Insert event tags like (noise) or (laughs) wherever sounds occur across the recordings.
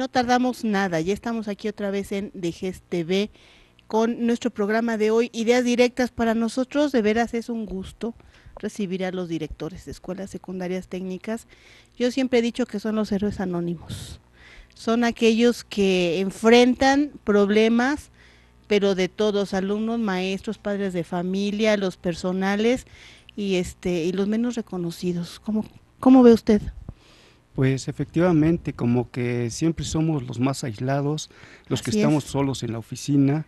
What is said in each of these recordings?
No tardamos nada, ya estamos aquí otra vez en DGES TV con nuestro programa de hoy, Ideas Directas para nosotros. De veras es un gusto recibir a los directores de escuelas secundarias técnicas. Yo siempre he dicho que son los héroes anónimos. Son aquellos que enfrentan problemas, pero de todos, alumnos, maestros, padres de familia, los personales y este y los menos reconocidos. ¿Cómo, cómo ve usted? Pues efectivamente, como que siempre somos los más aislados, los que estamos solos en la oficina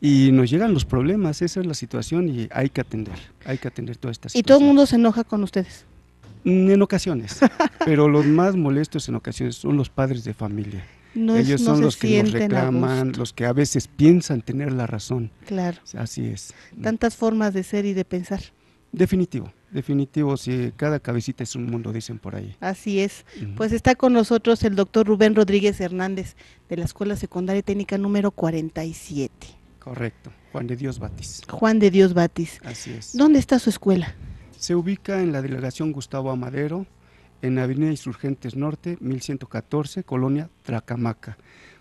y nos llegan los problemas, esa es la situación y hay que atender, hay que atender toda esta situación. ¿Y todo el mundo se enoja con ustedes? Mm, en ocasiones, (laughs) pero los más molestos en ocasiones son los padres de familia. Ellos son los que nos reclaman, los que a veces piensan tener la razón. Claro. Así es. Tantas formas de ser y de pensar. Definitivo, definitivo, si cada cabecita es un mundo, dicen por ahí. Así es. Pues está con nosotros el doctor Rubén Rodríguez Hernández de la Escuela Secundaria Técnica número 47. Correcto, Juan de Dios Batis. Juan de Dios Batis. Así es. ¿Dónde está su escuela? Se ubica en la delegación Gustavo Amadero, en Avenida Insurgentes Norte, 1114, Colonia Tracamaca.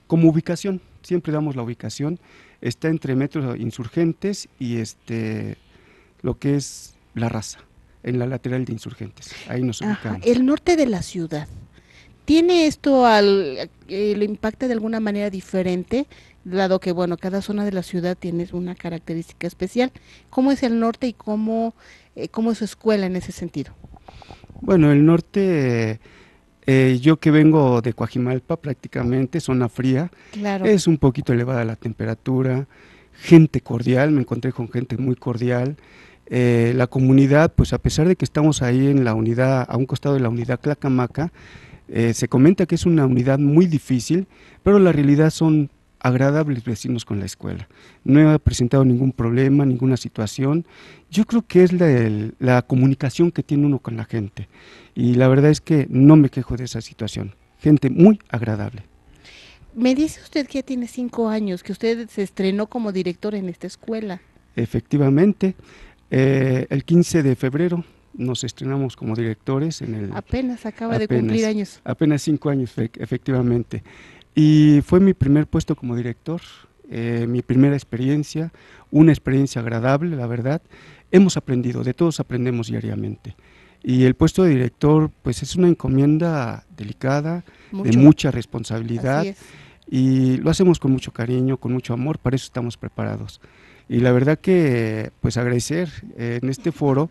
Como ubicación, siempre damos la ubicación, está entre Metro Insurgentes y este lo que es la raza, en la lateral de insurgentes. Ahí nos ubicamos. El norte de la ciudad. ¿Tiene esto al, eh, le impacta de alguna manera diferente, dado que bueno, cada zona de la ciudad tiene una característica especial? ¿Cómo es el norte y cómo, eh, cómo es su escuela en ese sentido? Bueno, el norte, eh, yo que vengo de Coajimalpa prácticamente, zona fría, claro. es un poquito elevada la temperatura, gente cordial, me encontré con gente muy cordial, eh, la comunidad, pues a pesar de que estamos ahí en la unidad, a un costado de la unidad Clacamaca, eh, se comenta que es una unidad muy difícil, pero la realidad son agradables vecinos con la escuela. No he presentado ningún problema, ninguna situación. Yo creo que es la, la, comunicación que tiene uno con la gente. Y la verdad es que no me quejo de esa situación. Gente muy agradable. Me dice usted que ya tiene cinco años, que usted se estrenó como director en esta escuela. Efectivamente. Eh, el 15 de febrero nos estrenamos como directores en el... Apenas acaba de cumplir años. Apenas cinco años, efectivamente. Y fue mi primer puesto como director, eh, mi primera experiencia, una experiencia agradable, la verdad. Hemos aprendido, de todos aprendemos diariamente. Y el puesto de director, pues es una encomienda delicada, de mucha responsabilidad. Y lo hacemos con mucho cariño, con mucho amor, para eso estamos preparados. Y la verdad que, pues agradecer en este foro,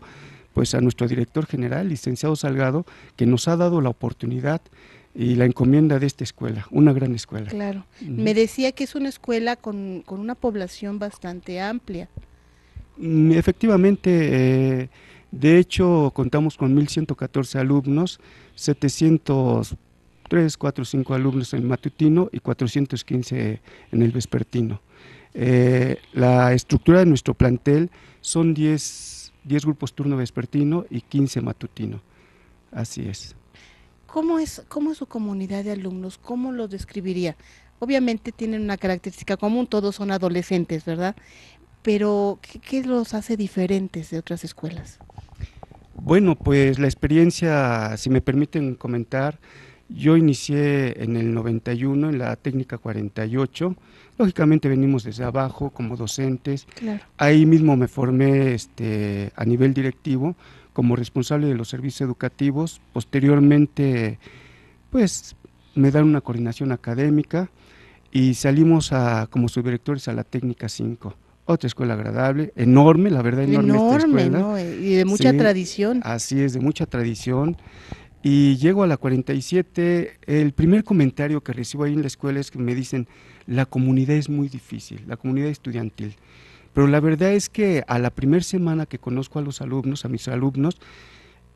pues a nuestro director general, licenciado Salgado, que nos ha dado la oportunidad y la encomienda de esta escuela, una gran escuela. Claro. Me decía que es una escuela con, con una población bastante amplia. Mm, efectivamente, eh, de hecho, contamos con 1.114 alumnos, 703, 4, 5 alumnos en matutino y 415 en el vespertino. Eh, la estructura de nuestro plantel son 10, 10 grupos turno vespertino y 15 matutino. Así es. ¿Cómo es, ¿Cómo es su comunidad de alumnos? ¿Cómo lo describiría? Obviamente tienen una característica común, todos son adolescentes, ¿verdad? Pero, ¿qué, qué los hace diferentes de otras escuelas? Bueno, pues la experiencia, si me permiten comentar, yo inicié en el 91 en la técnica 48. Lógicamente venimos desde abajo como docentes. Ahí mismo me formé este, a nivel directivo como responsable de los servicios educativos. Posteriormente, pues me dan una coordinación académica y salimos a, como subdirectores a la técnica 5 otra escuela agradable, enorme, la verdad, enorme, enorme esta escuela. Y de mucha tradición. Así es, de mucha tradición. Y llego a la 47, el primer comentario que recibo ahí en la escuela es que me dicen, la comunidad es muy difícil, la comunidad estudiantil. Pero la verdad es que a la primera semana que conozco a los alumnos, a mis alumnos,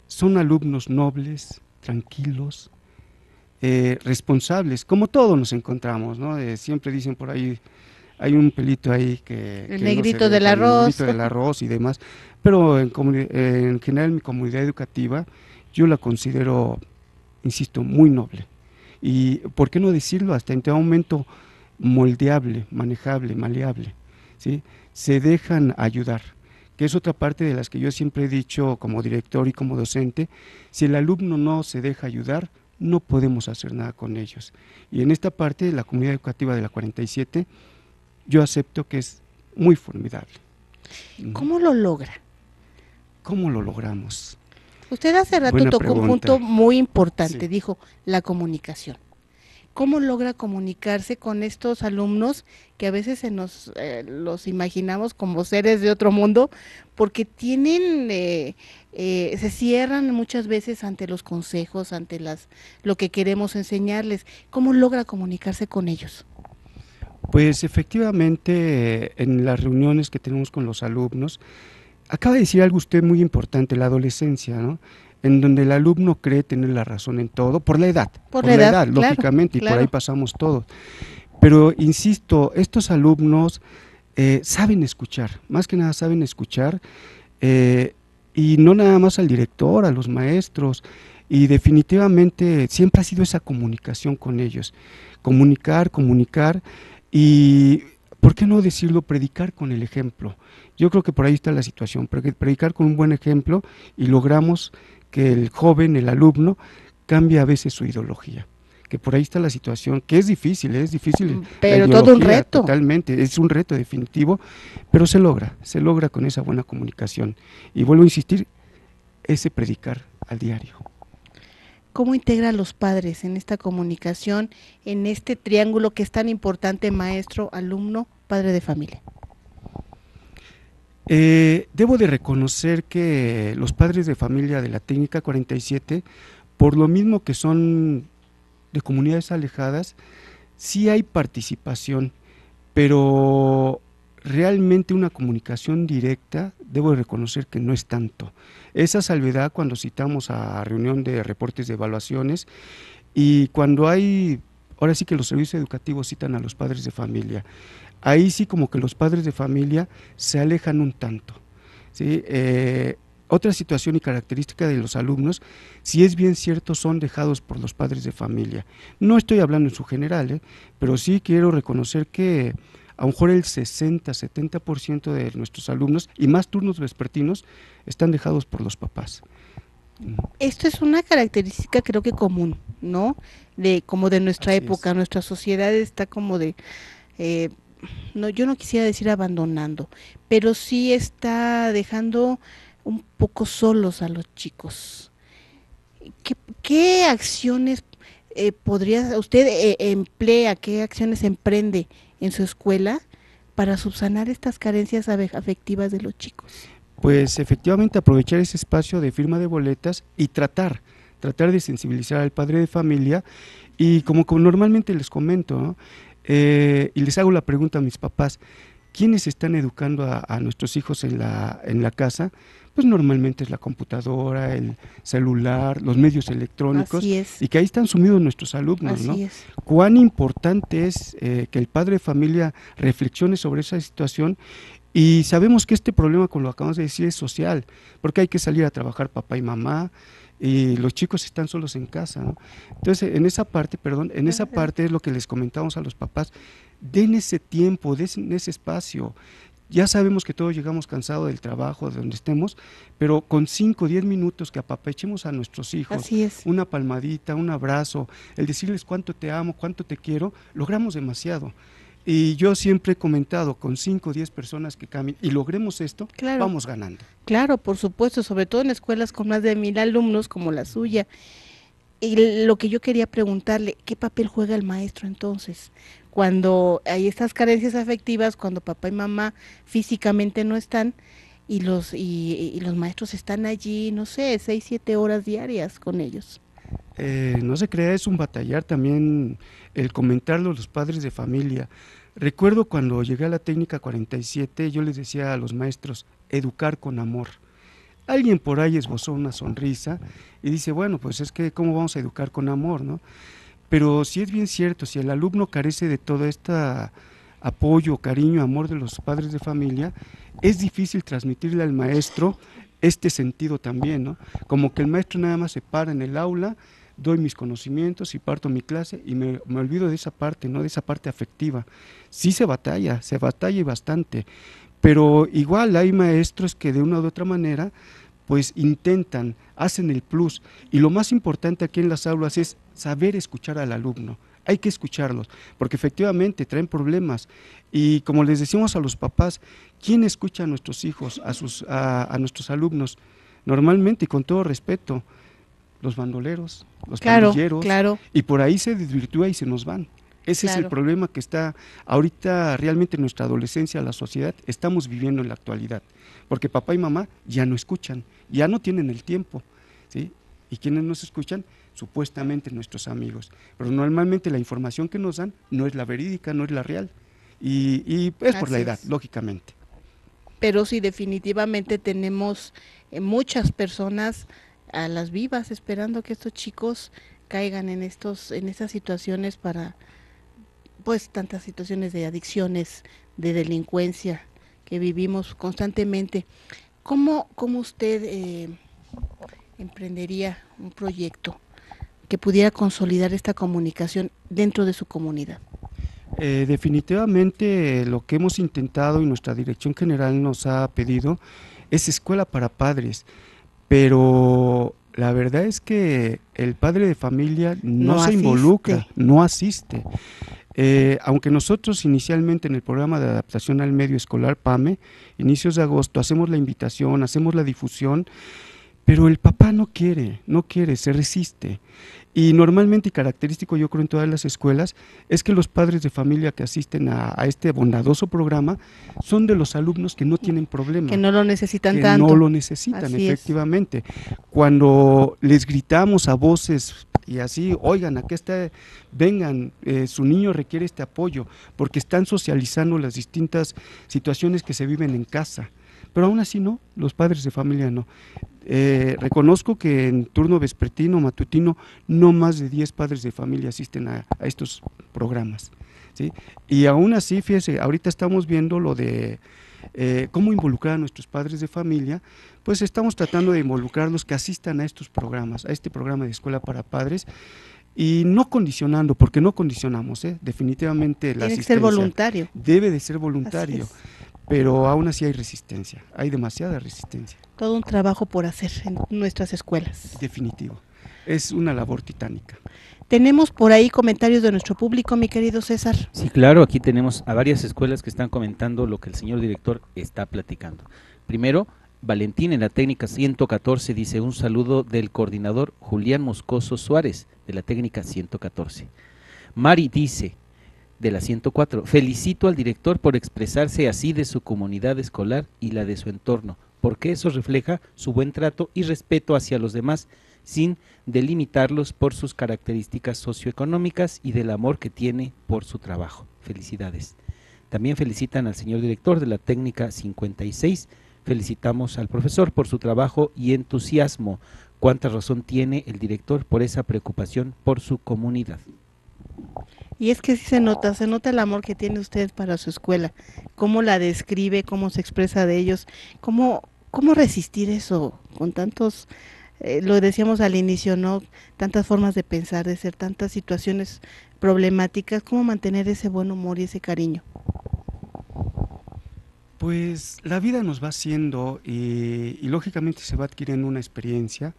son alumnos nobles, tranquilos, eh, responsables, como todos nos encontramos, ¿no? Eh, siempre dicen por ahí, hay un pelito ahí que... El negrito del arroz. El negrito del arroz y demás. Pero en, en general mi comunidad educativa yo la considero, insisto, muy noble. Y, ¿por qué no decirlo? Hasta en un momento moldeable, manejable, maleable. ¿sí? Se dejan ayudar, que es otra parte de las que yo siempre he dicho como director y como docente. Si el alumno no se deja ayudar, no podemos hacer nada con ellos. Y en esta parte, la comunidad educativa de la 47, yo acepto que es muy formidable. ¿Cómo lo logra? ¿Cómo lo logramos? Usted hace rato tocó un punto muy importante, dijo la comunicación. ¿Cómo logra comunicarse con estos alumnos que a veces se nos eh, los imaginamos como seres de otro mundo porque tienen eh, eh, se cierran muchas veces ante los consejos, ante las lo que queremos enseñarles. ¿Cómo logra comunicarse con ellos? Pues efectivamente en las reuniones que tenemos con los alumnos acaba de decir algo usted muy importante, la adolescencia, ¿no? en donde el alumno cree tener la razón en todo, por la edad, por, la edad, lógicamente, y por ahí pasamos todos. Pero, insisto, estos alumnos eh, saben escuchar, más que nada saben escuchar, eh, y no nada más al director, a los maestros, y definitivamente siempre ha sido esa comunicación con ellos, comunicar, comunicar, y, ¿por qué no decirlo, predicar con el ejemplo? Yo creo que por ahí está la situación, predicar con un buen ejemplo y logramos que el joven, el alumno, cambie a veces su ideología. Que por ahí está la situación, que es difícil, es difícil. Pero todo un reto. Totalmente, es un reto definitivo, pero se logra, se logra con esa buena comunicación. Y vuelvo a insistir, ese predicar al diario. ¿Cómo integra a los padres en esta comunicación, en este triángulo que es tan importante, maestro, alumno, padre de familia? Eh, debo de reconocer que los padres de familia de la técnica 47, por lo mismo que son de comunidades alejadas, sí hay participación, pero realmente una comunicación directa, debo de reconocer que no es tanto. Esa salvedad cuando citamos a reunión de reportes de evaluaciones y cuando hay, ahora sí que los servicios educativos citan a los padres de familia ahí sí como que los padres de familia se alejan un tanto. ¿sí? Eh, otra situación y característica de los alumnos, si es bien cierto, son dejados por los padres de familia. No estoy hablando en su general, ¿eh? pero sí quiero reconocer que a lo mejor el 60-70% de nuestros alumnos y más turnos vespertinos están dejados por los papás. Esto es una característica creo que común, ¿no? De como de nuestra época, nuestra sociedad está como de eh, no, yo no quisiera decir abandonando, pero sí está dejando un poco solos a los chicos. ¿Qué, acciones eh, podría, usted eh, emplea, qué acciones emprende en su escuela para subsanar estas carencias afectivas de los chicos? Pues efectivamente aprovechar ese espacio de firma de boletas y tratar, tratar de sensibilizar al padre de familia y como, normalmente les comento. Eh, y les hago la pregunta a mis papás, ¿quiénes están educando a, nuestros hijos en la, en la casa? Pues normalmente es la computadora, el celular, los medios electrónicos, y que ahí están sumidos nuestros alumnos, ¿no? Cuán importante es eh, que el padre de familia reflexione sobre esa situación y sabemos que este problema, como lo acabamos de decir, es social, porque hay que salir a trabajar papá y mamá, y los chicos están solos en casa. ¿no? Entonces, en esa parte, perdón, en esa parte es lo que les comentamos a los papás, den ese tiempo, den ese espacio. Ya sabemos que todos llegamos cansados del trabajo, de donde estemos, pero con 5 o 10 minutos que apapechemos a nuestros hijos, una palmadita, un abrazo, el decirles cuánto te amo, cuánto te quiero, logramos demasiado. Y yo siempre he comentado, con 5 o 10 personas que cambien y logremos esto, vamos ganando. Claro, por supuesto, sobre todo en escuelas con más de mil alumnos como la suya. Y lo que yo quería preguntarle, ¿qué papel juega el maestro entonces? Cuando hay estas carencias afectivas, cuando papá y mamá físicamente no están y los, y, los maestros están allí, no sé, seis, siete horas diarias con ellos. Eh, no se crea, es un batallar también el comentarlo los padres de familia. Recuerdo cuando llegué a la técnica 47, yo les decía a los maestros, educar con amor. Alguien por ahí esbozó una sonrisa y dice, bueno, pues es que cómo vamos a educar con amor, ¿no? Pero si es bien cierto, si el alumno carece de todo este apoyo, cariño, amor de los padres de familia, es difícil transmitirle al maestro este sentido también, ¿no? Como que el maestro nada más se para en el aula, doy mis conocimientos y parto mi clase y me, olvido de esa parte, ¿no? De esa parte afectiva. Sí se batalla, se batalla bastante, pero igual hay maestros que de una u otra manera pues intentan, hacen el plus. Y lo más importante aquí en las aulas es saber escuchar al alumno. Hay que escucharlos, porque efectivamente traen problemas. Y como les decimos a los papás, ¿quién escucha a nuestros hijos, a, sus, a, nuestros alumnos? Normalmente, y con todo respeto, los bandoleros, los claro, claro. y por ahí se desvirtúa y se nos van. Ese es el problema que está ahorita realmente en nuestra adolescencia, la sociedad, estamos viviendo en la actualidad. Porque papá y mamá ya no escuchan, ya no tienen el tiempo. ¿sí? ¿Y quienes nos escuchan? Supuestamente nuestros amigos. Pero normalmente la información que nos dan no es la verídica, no es la real. Y, es por la edad, lógicamente. Pero sí, definitivamente tenemos eh, muchas personas a las vivas esperando que estos chicos caigan en estos en estas situaciones para pues tantas situaciones de adicciones, de delincuencia que vivimos constantemente. ¿Cómo, cómo usted eh, emprendería un proyecto que pudiera consolidar esta comunicación dentro de su comunidad? Eh, definitivamente lo que hemos intentado y nuestra dirección general nos ha pedido es escuela para padres, pero la verdad es que el padre de familia no, se involucra, no asiste. Eh, aunque nosotros inicialmente en el programa de adaptación al medio escolar PAME, inicios de agosto, hacemos la invitación, hacemos la difusión, pero el papá no quiere, no quiere, se resiste. Y normalmente y característico yo creo en todas las escuelas es que los padres de familia que asisten a, este bondadoso programa son de los alumnos que no tienen problema. Que no lo necesitan que tanto. No lo necesitan, efectivamente. Cuando les gritamos a voces y así, oigan, aquí está, vengan, eh, su niño requiere este apoyo, porque están socializando las distintas situaciones que se viven en casa. Pero aún así no, los padres de familia no. Eh, reconozco que en turno vespertino, matutino, no más de 10 padres de familia asisten a, estos programas. ¿sí? Y aún así, fíjese, ahorita estamos viendo lo de eh, cómo involucrar a nuestros padres de familia, pues estamos tratando de involucrarlos que asistan a estos programas, a este programa de escuela para padres, y no condicionando, porque no condicionamos, ¿eh? definitivamente la Tiene que ser voluntario. Debe de ser voluntario, pero aún así hay resistencia, hay demasiada resistencia. Todo un trabajo por hacer en nuestras escuelas. Definitivo, es una labor titánica. Tenemos por ahí comentarios de nuestro público, mi querido César. Sí, claro, aquí tenemos a varias escuelas que están comentando lo que el señor director está platicando. Primero, Valentín en la técnica 114 dice un saludo del coordinador Julián Moscoso Suárez de la técnica 114. Mari dice de la 104, felicito al director por expresarse así de su comunidad escolar y la de su entorno, porque eso refleja su buen trato y respeto hacia los demás sin delimitarlos por sus características socioeconómicas y del amor que tiene por su trabajo. Felicidades. También felicitan al señor director de la técnica 56. Felicitamos al profesor por su trabajo y entusiasmo. Cuánta razón tiene el director por esa preocupación por su comunidad. Y es que sí se nota, se nota el amor que tiene usted para su escuela, cómo la describe, cómo se expresa de ellos, cómo, cómo resistir eso con tantos eh, lo decíamos al inicio, ¿no? Tantas formas de pensar, de ser, tantas situaciones problemáticas, ¿cómo mantener ese buen humor y ese cariño? Pues la vida nos va haciendo y, lógicamente se va adquiriendo una experiencia.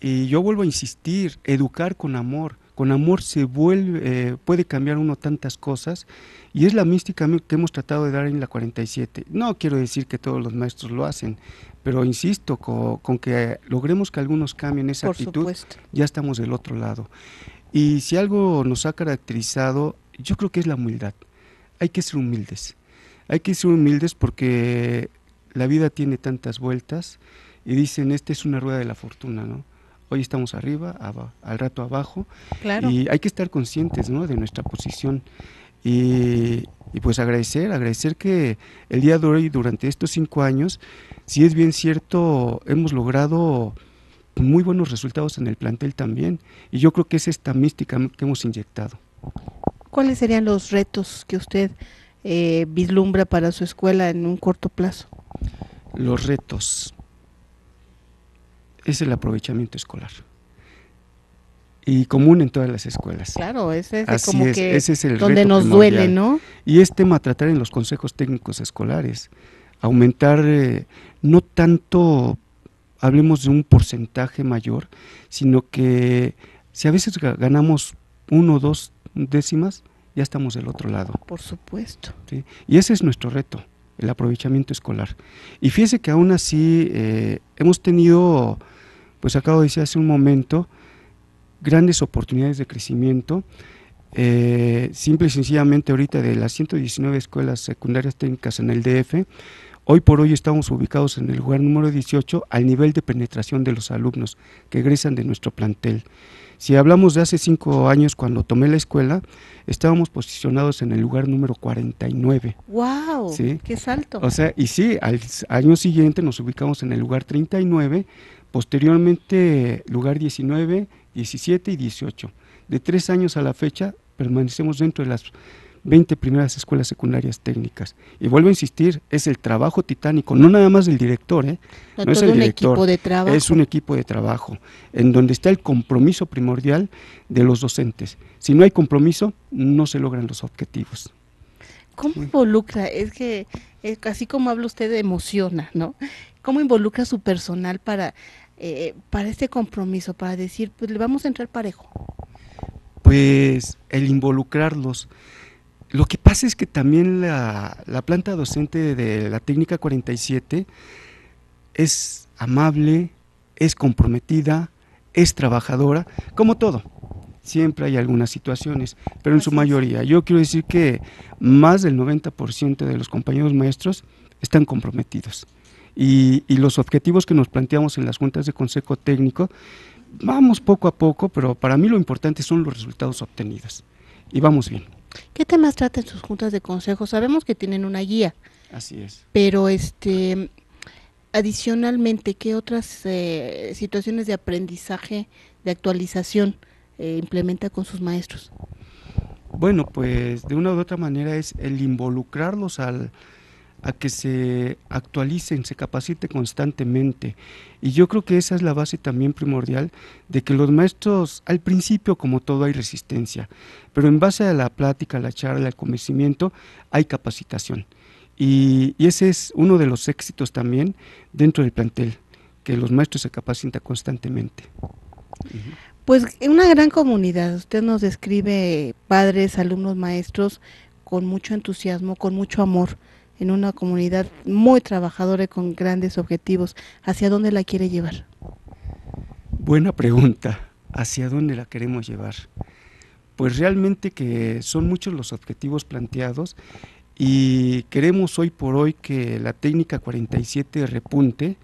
Y yo vuelvo a insistir, educar con amor. Con amor se vuelve, eh, puede cambiar uno tantas cosas y es la mística que hemos tratado de dar en la 47. No quiero decir que todos los maestros lo hacen, pero insisto, con, que logremos que algunos cambien esa actitud, ya estamos del otro lado. Y si algo nos ha caracterizado, yo creo que es la humildad. Hay que ser humildes. Hay que ser humildes porque la vida tiene tantas vueltas y dicen, esta es una rueda de la fortuna, ¿no? Hoy estamos arriba, al rato abajo. Y hay que estar conscientes, ¿no? De nuestra posición. Y, y pues agradecer, agradecer que el día de hoy, durante estos cinco años, si es bien cierto, hemos logrado muy buenos resultados en el plantel también. Y yo creo que es esta mística que hemos inyectado. ¿Cuáles serían los retos que usted eh, vislumbra para su escuela en un corto plazo? Los retos es el aprovechamiento escolar y común en todas las escuelas. Claro, ese es como que ese es el donde nos duele, ¿no? Y es tema tratar en los consejos técnicos escolares, aumentar eh, no tanto hablemos de un porcentaje mayor, sino que si a veces ganamos uno o dos décimas, ya estamos del otro lado. Por supuesto. Y ese es nuestro reto, el aprovechamiento escolar. Y fíjese que aún así eh, hemos tenido, pues acabo de decir hace un momento, grandes oportunidades de crecimiento. Eh, simple y sencillamente ahorita de las 119 escuelas secundarias técnicas en el DF, hoy por hoy estamos ubicados en el lugar número 18 al nivel de penetración de los alumnos que egresan de nuestro plantel. Si hablamos de hace cinco años cuando tomé la escuela, estábamos posicionados en el lugar número 49. ¡Wow! ¿Sí? ¡Qué salto! O sea, y sí, al año siguiente nos ubicamos en el lugar 39, posteriormente lugar 19, 17 y 18. De tres años a la fecha permanecemos dentro de las 20 primeras escuelas secundarias técnicas. Y vuelvo a insistir, es el trabajo titánico, no nada más del director, ¿eh? no, es el un equipo de trabajo. es un equipo de trabajo, en donde está el compromiso primordial de los docentes. Si no hay compromiso, no se logran los objetivos. ¿Cómo involucra? Es que, es, así como habla usted, emociona, ¿no? ¿Cómo involucra su personal para, eh, para este compromiso, para decir, pues le vamos a entrar parejo? Pues el involucrarlos lo que pasa es que también la, planta docente de la técnica 47 es amable, es comprometida, es trabajadora, como todo. Siempre hay algunas situaciones, pero en su mayoría. Yo quiero decir que más del 90% de los compañeros maestros están comprometidos. Y, y, los objetivos que nos planteamos en las juntas de consejo técnico, vamos poco a poco, pero para mí lo importante son los resultados obtenidos. Y vamos bien. ¿Qué temas tratan sus juntas de consejo? Sabemos que tienen una guía. Así es. Pero este adicionalmente, ¿qué otras eh, situaciones de aprendizaje, de actualización eh, implementa con sus maestros? Bueno, pues de una u otra manera es el involucrarlos al, a que se actualicen, se capacite constantemente. Y yo creo que esa es la base también primordial de que los maestros, al principio como todo hay resistencia, pero en base a la plática, la charla, el convencimiento, hay capacitación. Y, ese es uno de los éxitos también dentro del plantel, que los maestros se capacitan constantemente. Pues una gran comunidad, usted nos describe padres, alumnos, maestros, con mucho entusiasmo, con mucho amor en una comunidad muy trabajadora y con grandes objetivos. ¿Hacia dónde la quiere llevar? Buena pregunta. ¿Hacia dónde la queremos llevar? Pues realmente que son muchos los objetivos planteados y queremos hoy por hoy que la técnica 47 repunte,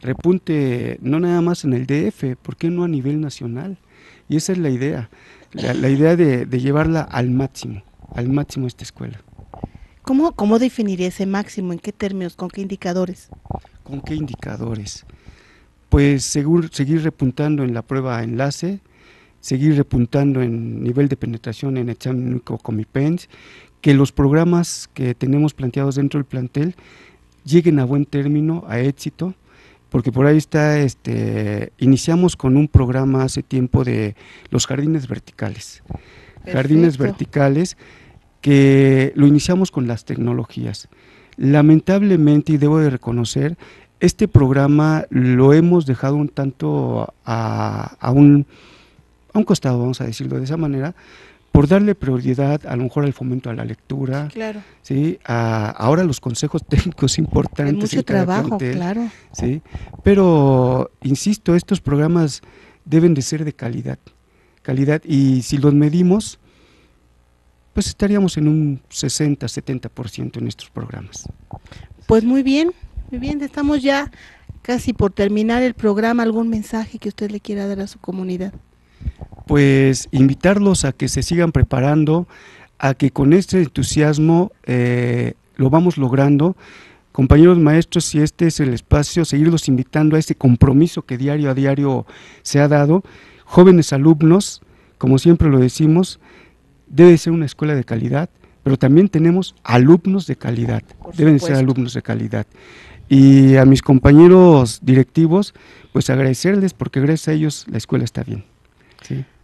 repunte no nada más en el DF, ¿por qué no a nivel nacional? Y esa es la idea, la, idea de, de llevarla al máximo, al máximo esta escuela. ¿Cómo, ¿Cómo definiría ese máximo? ¿En qué términos? ¿Con qué indicadores? ¿Con qué indicadores? Pues seguir repuntando en la prueba enlace, seguir repuntando en nivel de penetración en examen único Comipens, que los programas que tenemos planteados dentro del plantel lleguen a buen término, a éxito, porque por ahí está, este, iniciamos con un programa hace tiempo de los jardines verticales. Jardines verticales que lo iniciamos con las tecnologías. Lamentablemente, y debo de reconocer, este programa lo hemos dejado un tanto a, un, a un costado, vamos a decirlo de esa manera, por darle prioridad a lo mejor al fomento a la lectura, claro. ¿sí? A, ahora los consejos (laughs) técnicos importantes. Hay mucho trabajo, claro. ¿sí? Pero, insisto, estos programas deben de ser de calidad, calidad, y si los medimos, pues estaríamos en un 60-70% en estos programas. Pues muy bien, muy bien, estamos ya casi por terminar el programa. ¿Algún mensaje que usted le quiera dar a su comunidad? Pues invitarlos a que se sigan preparando, a que con este entusiasmo eh, lo vamos logrando. Compañeros maestros, si este es el espacio, seguirlos invitando a este compromiso que diario a diario se ha dado. Jóvenes alumnos, como siempre lo decimos, debe ser una escuela de calidad, pero también tenemos alumnos de calidad, deben ser alumnos de calidad. Y a mis compañeros directivos, pues agradecerles porque gracias a ellos la escuela está bien.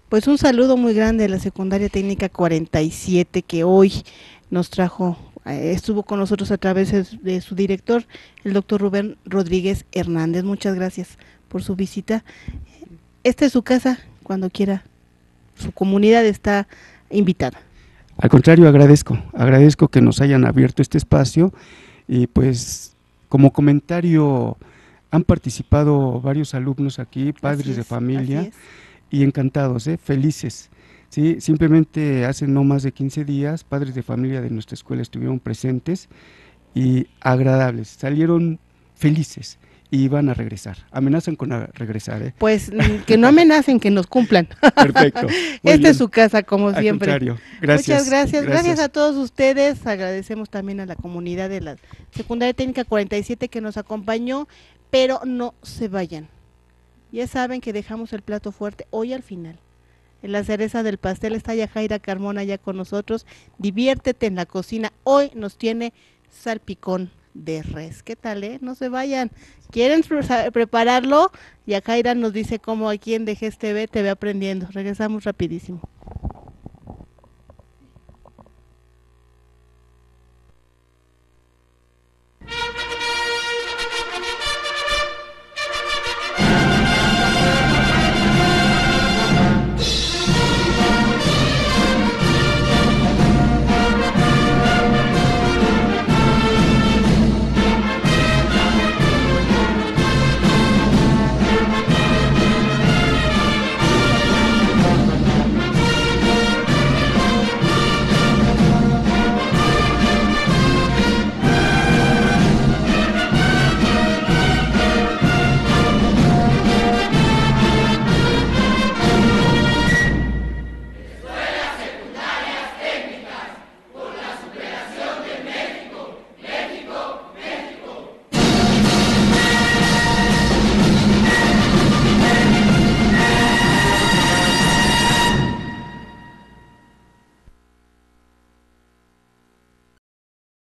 Pues un saludo muy grande a la Secundaria Técnica 47 que hoy nos trajo eh, estuvo con nosotros a través de su director, el doctor Rubén Rodríguez Hernández. Muchas gracias por su visita. Esta es su casa, cuando quiera. Su comunidad está invitada. Al contrario, agradezco, agradezco que nos hayan abierto este espacio y pues como comentario han participado varios alumnos aquí, padres de familia y encantados, ¿eh? felices. ¿sí? Simplemente hace no más de 15 días, padres de familia de nuestra escuela estuvieron presentes y agradables, salieron felices y van a regresar. Amenazan con regresar. ¿eh? Pues (laughs) que no amenacen, que nos cumplan. Perfecto. (laughs) Esta es su casa, como siempre. Gracias, Muchas gracias. gracias. a todos ustedes. Agradecemos también a la comunidad de la Secundaria Técnica 47 que nos acompañó, pero no se vayan. Ya saben que dejamos el plato fuerte hoy al final. En la cereza del pastel está Yajaira Carmona ya con nosotros. Diviértete en la cocina. Hoy nos tiene salpicón de res. ¿Qué tal, eh? No se vayan. ¿Quieren prepararlo? Yajaira nos dice cómo aquí en DGS TV te ve aprendiendo. Regresamos rapidísimo.